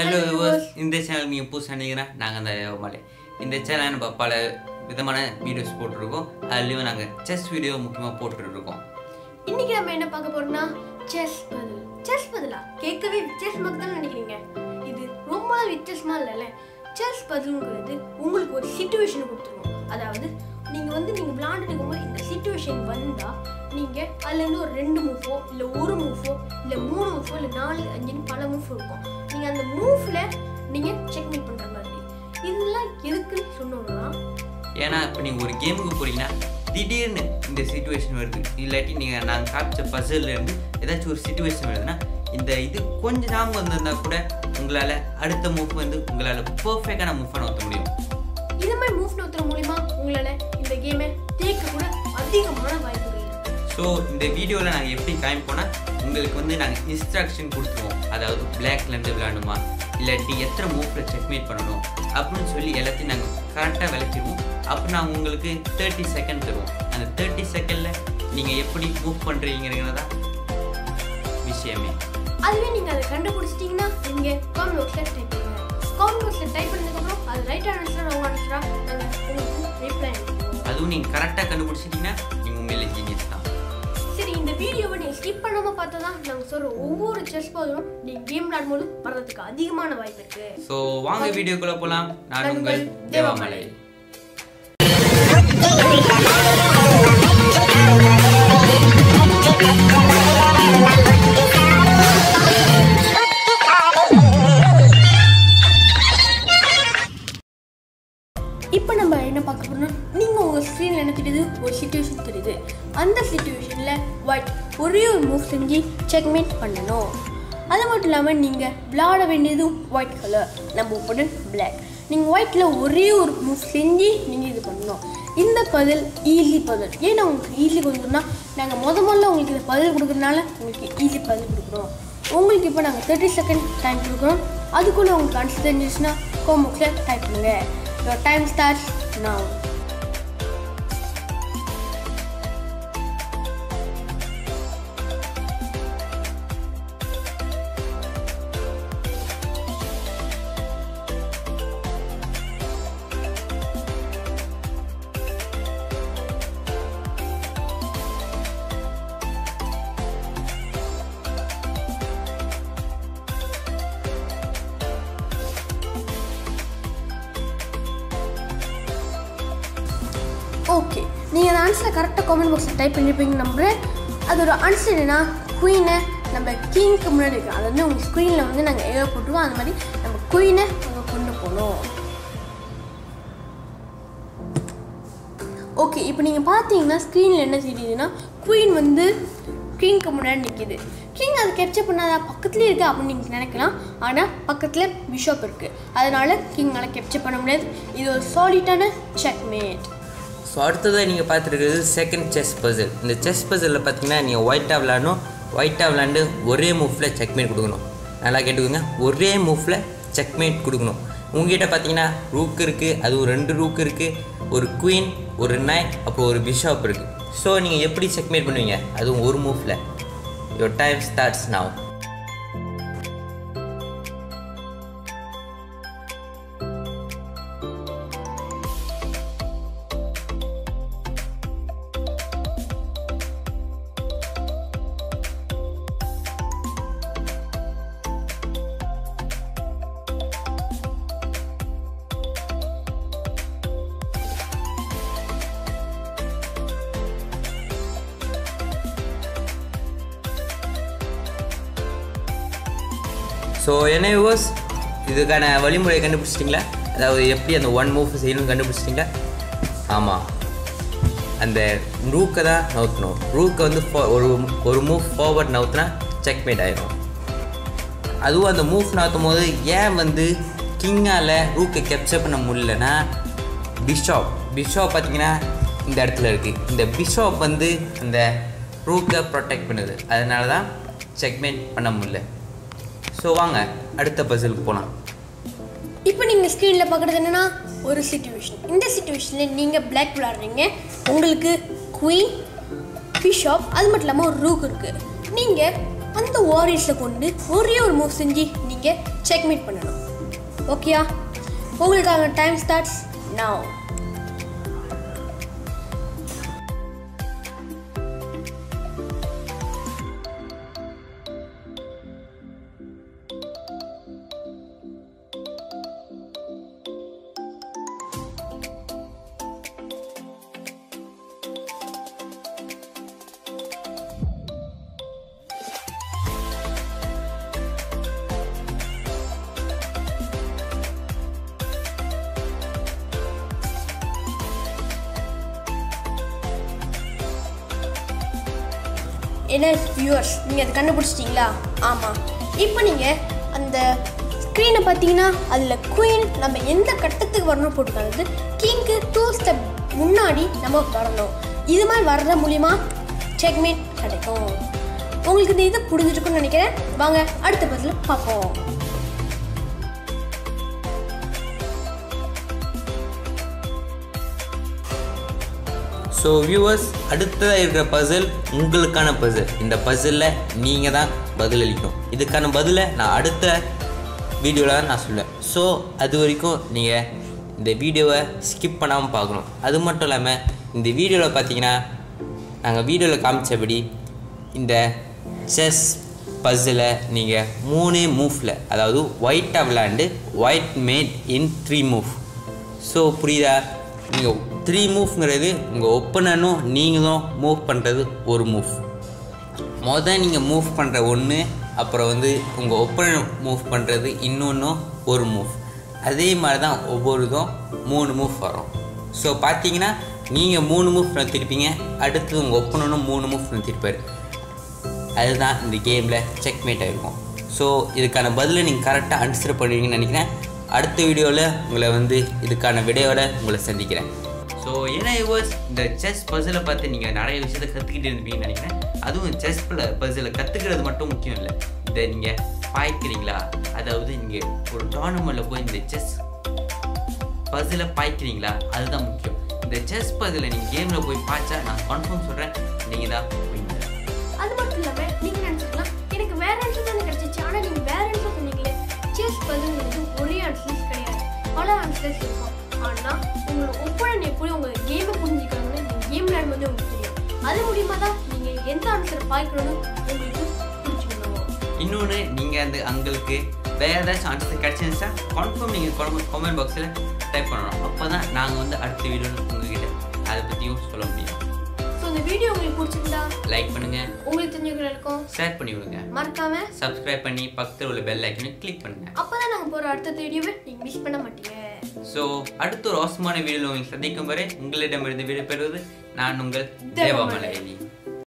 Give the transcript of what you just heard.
Hello viewers இந்த channel நீங்கள் புதுசாக நினைக்கிறேன் நாங்கள் அந்த மலை. இந்த சேனல் நம்ம பல விதமான வீடியோஸ் போட்டிருக்கோம். அதுலேயும் நாங்கள் செஸ் வீடியோ முக்கியமாக போட்டுருக்கோம் இன்னைக்கு நம்ம என்ன பார்க்க போறோம்னா செஸ் பதில் செஸ் பதிலா கேட்கவே வித்தியாசமாக தான் நினைக்கிறீங்க? இது ரொம்ப வித்தியாசமா இல்லைல்ல. செஸ் பதில்ங்கிறது உங்களுக்கு ஒரு சுச்சுவேஷன் கொடுத்துருவோம் அதாவது நீங்க வந்து நீங்க விளையாண்டுட்டு இருக்கும்போது இந்த சுச்சுவேஷன் வந்தா நீங்க அதுல இருந்து ஒரு ரெண்டு மூவோ இல்ல ஒரு மூவோ இல்ல மூணு மூவோ இல்ல நாலு அஞ்சுன்னு பல மூவ் இருக்கும். நீங்க அந்த மூவ்ல நீங்க செக் மீட் பண்ற மாதிரி. இதெல்லாம் எதுக்குன்னு சொன்னோம்னா ஏன்னா இப்போ நீங்கள் ஒரு கேமுக்கு போறீங்கன்னா திடீர்னு இந்த சுச்சுவேஷன் வருது. இல்லாட்டி நீங்கள் நாங்கள் காமிச்ச பசில் இருந்து ஏதாச்சும் ஒரு சுச்சுவேஷன் வருதுன்னா இந்த இது கொஞ்ச நாள் வந்திருந்தா கூட உங்களால் அடுத்த மூவ் வந்து உங்களால் பர்ஃபெக்டான மூவ் பண்ண ஊற்ற முடியும். இது மாதிரி மூவ் நோத்துற மூலியமா உங்களால இந்த கேமை தேக்க கூட அதிகமான இருக்கு. ஸோ இந்த வீடியோவில் நாங்கள் எப்படி காமிப்போம்னா உங்களுக்கு வந்து நாங்கள் இன்ஸ்ட்ரக்ஷன் கொடுத்துருவோம். அதாவது பிளாக்லேருந்து விளையாடணுமா? இல்லாட்டி எத்தனை மூவ்ல செக்மேட் பண்ணணும்? அப்படின்னு சொல்லி எல்லாத்தையும் நாங்கள் கரெக்டாக விளக்கிடுவோம். அப்புறம் நாங்கள் உங்களுக்கு தேர்ட்டி செகண்ட் தருவோம். அந்த தேர்ட்டி செகண்டில் நீங்கள் எப்படி மூவ் பண்ணுறீங்கிறது தான் விஷயமே. அதுவே நீங்க அதை கண்டுபிடிச்சிட்டீங்கன்னா நீங்க காமெண்ட் பாக்ஸ்ல டைப் பண்ணுங்க. காமெண்ட் பாக்ஸ்ல டைப் பண்ணதுக்கு அப்புறம் அது ரைட் ஆன்சர் ராங் ஆன்சரா நாங்க உங்களுக்கு ரிப்ளை அனுப்புவோம் அதுவும் நீங்கள் கரெக்டாக கண்டுபிடிச்சிட்டிங்கன்னா நீங்கள் உண்மையிலே ஜீனியஸ் தான். இந்த வீடியோவை நீங்க ஸ்கிப் பண்ணாம பார்த்தா தான் நாங்க சொல்ற ஒவ்வொரு செஸ் பாலும் நீங்க கேம் விளையாடும்போது வர்றதுக்கு அதிகமான வாய்ப்பு இருக்கு. ஸோ வாங்க வீடியோக்குள்ளே போகலாம் நான் உங்கள் தேவாமலை. இப்போ நம்ம என்ன பார்க்க போறோம்னா நீங்கள் உங்கள் ஸ்க்ரீனில் என்ன தெரியுது? ஒரு சுச்சுவேஷன் தெரியுது. அந்த சுச்சுவேஷனில் ஒயிட் ஒரே ஒரு மூவ் செஞ்சு செக்மேட் பண்ணணும். அது மட்டும் இல்லாமல் நீங்கள் விளாட வேண்டியதும் ஒயிட் கலர் நம்ம ஒப்படன் பிளாக் நீங்கள் ஒயிட்டில் ஒரே ஒரு மூவ் செஞ்சு நீங்கள் இது பண்ணணும். இந்த பதில் ஈஸி பதில் ஏன்னா உங்களுக்கு ஈஸி கொடுக்குறோம்னா நாங்கள் முத முதல்ல உங்களுக்கு இந்த பதில் கொடுக்குறதுனால உங்களுக்கு ஈஸி பதில் கொடுக்குறோம் உங்களுக்கு இப்போ நாங்கள் தேர்ட்டி செகண்ட் டைம் கொடுக்குறோம். அதுக்குள்ளே உங்களுக்கு அன்சர் தெரிஞ்சிச்சுன்னா கோமுக்ஸில் டைப் பண்ணுங்கள் Your time starts now. Okay நீங்கள் அந்த ஆன்சரை கரெக்டாக காமெண்ட் பாக்ஸில் டைப் பண்ணியிருப்பீங்க நம்புகிறேன் அதோட ஆன்சர் என்னென்னா குயினை நம்ம கிங்க்கு முன்னாடி இருக்கோம். அது வந்து உங்கள் ஸ்க்ரீனில் வந்து நாங்கள் ஏதோ போட்டுருவோம். அந்த மாதிரி நம்ம குயினை அங்கே கொண்டு போகணும். ஓகே இப்போ நீங்கள் பார்த்தீங்கன்னா ஸ்க்ரீனில் என்ன தெரியுதுன்னா குயின் வந்து கிங்க்கு முன்னாடி நிற்கிது கிங் அதை கேப்சர் பண்ணாத பக்கத்துலேயே இருக்குது அப்படின்னு நீங்கள் நினைக்கலாம். ஆனால் பக்கத்தில் பிஷப் இருக்குது அதனால் கிங்கால் கேப்சர் பண்ண முடியாது. இது ஒரு சாலிட்டான செக்மேட் ஸோ அடுத்ததாக நீங்கள் பார்த்துருக்கிறது செகண்ட் செஸ் பசில் இந்த செஸ் பசிலில் பார்த்தீங்கன்னா நீங்கள் ஒயிட்டாக விளாடணும் ஒயிட்டாக விளாண்டு ஒரே மூஃபில் செக்மேட் கொடுக்கணும். நல்லா கேட்டுக்கோங்க. ஒரே மூஃபில் செக்மேட் கொடுக்கணும். உங்ககிட்ட பார்த்தீங்கன்னா ரூக் இருக்குது அதுவும் ரெண்டு ரூக் இருக்குது ஒரு குயின் ஒரு நைட் அப்புறம் ஒரு பிஷப் இருக்குது ஸோ நீங்கள் எப்படி செக்மேட் பண்ணுவீங்க? அதுவும் ஒரு மூஃபில் your time starts now. So என்ன யூஸ் இதுக்கான வழிமுறையை கண்டுபிடிச்சிட்டிங்களா? அதாவது எப்படி அந்த ஒன் மூவ் செய்யணும்னு கண்டுபிடிச்சிட்டிங்களா? ஆமாம் அந்த ரூக்கை தான் நவுத்தணும். ரூக்கை வந்து ஒரு ஒரு மூவ் ஃபார்வர்ட் நவுத்துனா செக்மேட் ஆயிடும் அதுவும் அந்த மூவ் நவுத்தும் போது ஏன் வந்து கிங்கால் ரூக்கை கேப்சர் பண்ண முடியலன்னா பிஷாப் பிஷாப் பார்த்தீங்கன்னா இந்த இடத்துல இருக்குது இந்த பிஷாப் வந்து அந்த ரூக்கை ப்ரொடெக்ட் பண்ணுது. அதனால தான் செக்மெண்ட் பண்ண முடியல. ஸோ வாங்க அடுத்த பசிலுக்கு போகலாம் இப்போ நீங்கள் ஸ்க்ரீனில் பார்க்குறது என்னன்னா ஒரு சுச்சுவேஷன் இந்த சுச்சுவேஷனில் நீங்கள் பிளாக் விளாடுறீங்க உங்களுக்கு குயின் பிஷாப் அது மட்டும் இல்லாமல் ஒரு ரூக் இருக்குது நீங்கள் அந்த வாரியர்ஸை கொண்டு ஒரே ஒரு மூவ் செஞ்சு நீங்கள் செக்மேட் பண்ணணும். ஓகேயா உங்களுக்கான டைம் ஸ்டார்ட்ஸ் நான் என்ன வியூவர்ஸ் நீங்கள் அதை கண்டுபிடிச்சிட்டிங்களா? ஆமாம் இப்போ நீங்கள் அந்த ஸ்க்ரீனை பார்த்தீங்கன்னா அதில் குயின் நம்ம எந்த கட்டத்துக்கு வரணும் போட்டுக்காது கிங்க்கு டூ ஸ்டெப் முன்னாடி நம்ம வரணும். இது மாதிரி வர்றது மூலிமா செக்மேட் கிடைக்கும். உங்களுக்கு இந்த இது புரிஞ்சிருக்குன்னு நினைக்கிறேன். வாங்க அடுத்த பதில் பார்ப்போம். ஸோ வியூவர்ஸ் அடுத்ததாக இருக்கிற பசில் உங்களுக்கான பசில் இந்த பசிலில் நீங்கள் தான் பதிலளிக்கணும் இதுக்கான பதிலை நான் அடுத்த வீடியோவில் தான் நான் சொல்லுவேன் ஸோ அது வரைக்கும் நீங்கள் இந்த வீடியோவை ஸ்கிப் பண்ணாமல் பார்க்கணும். அது மட்டும் இல்லாமல் இந்த வீடியோவில் பார்த்தீங்கன்னா நாங்கள் வீடியோவில் காமிச்சபடி இந்த செஸ் பஸ்ஸில் நீங்கள் மூணே மூஃபில் அதாவது ஒயிட்டாக விளாண்டு white mate in three move so புரியுதா? நீங்கள் த்ரீ மூவ்ங்கிறது உங்கள் ஒப்பனனும் நீங்களும் மூவ் பண்ணுறது ஒரு மூவ் மொதல் நீங்கள் மூவ் பண்ணுற ஒன்று அப்புறம் வந்து உங்கள் ஒப்பனன் மூவ் பண்ணுறது இன்னொன்றும் ஒரு மூவ் அதே மாதிரி தான் ஒவ்வொரு இதும் மூணு மூவ் வரும். ஸோ பார்த்தீங்கன்னா நீங்கள் மூணு மூவ் நிறுத்திருப்பீங்க அடுத்தது உங்கள் ஒப்பனனும் மூணு மூவ் நிறுத்திருப்பார் அதுதான் இந்த கேமில் செக்மேட் ஆகிருக்கும் ஸோ இதுக்கான பதிலை நீங்கள் கரெக்டாக அன்சர் பண்ணுவீங்கன்னு நினைக்கிறேன். அடுத்த வீடியோவில் உங்களை வந்து இதுக்கான விடையோட உங்களை சந்திக்கிறேன். ஸோ ஏன்னா யுவர்ஸ் இந்த செஸ் பஸ்ஸில் பார்த்து நீங்கள் நிறைய விஷயத்த கற்றுக்கிட்டு இருப்பீங்கன்னு நினைக்கிறேன். அதுவும் செஸ் பஸ்ஸில் கற்றுக்கிறது மட்டும் முக்கியம் இல்லை. இதை நீங்கள் பாய்க்கிறீங்களா? அதாவது நீங்கள் ஒரு டோர்னமெண்ட்டில் போய் இந்த செஸ் பஸ்ஸில் பாய்க்கிறீங்களா? அதுதான் முக்கியம். இந்த செஸ் பசிலை நீங்கள் கேமில் போய் பாய்ச்சா நான் கன்ஃபார்ம் சொல்கிறேன் நீங்கள் தான் ஒரே ஆன்சர்ஸ் கிடையாது. பல ஆன்சர்ஸ் இருக்கும் ஆனால் உங்களோட ஒப்பனன் எப்படி உங்கள் கேமை புரிஞ்சுக்கிறாங்கன்னு நீங்கள் கேம் விளையாடும்போது உங்களுக்கு தெரியும். அது மூலியமாக தான் நீங்கள் எந்த ஆன்சரை பாய்க்கணும்னு உங்களுக்கு புரிஞ்சுக்கணும். இன்னொன்று நீங்கள் அந்த உங்களுக்கு வேறு ஏதாச்சும் ஆன்சர் கிடச்சிருந்துச்சா கன்ஃபார்ம் நீங்கள் கமெண்ட் பாக்ஸில் டைப் பண்ணணும். அப்போ தான் நாங்கள் வந்து அடுத்த வீடியோவில் உங்ககிட்ட அதை பற்றியும் சொல்ல முடியும். இந்த வீடியோ உங்களுக்கு பிடிச்சிருந்தா லைக் பண்ணுங்கள் உங்களுக்கு தெரிஞ்சவங்களுக்கும் ஷேர் பண்ணி விடுங்க. மறக்காம சப்ஸ்கிரைப் பண்ணி பக்கத்தில் உள்ள பெல் ஐக்கனை கிளிக் பண்ணுங்கள் அப்போ தான் நாங்கள் போகிற அடுத்த வீடியோவை நீங்கள் மிஸ் பண்ண மாட்டீங்க. ஸோ அடுத்த ஒரு அவசரமான வீடியோவில் உங்களுக்கு சந்திக்கும் வரை உங்களிடமிருந்து விடைபெறுவது நான் உங்கள் தேவமலை.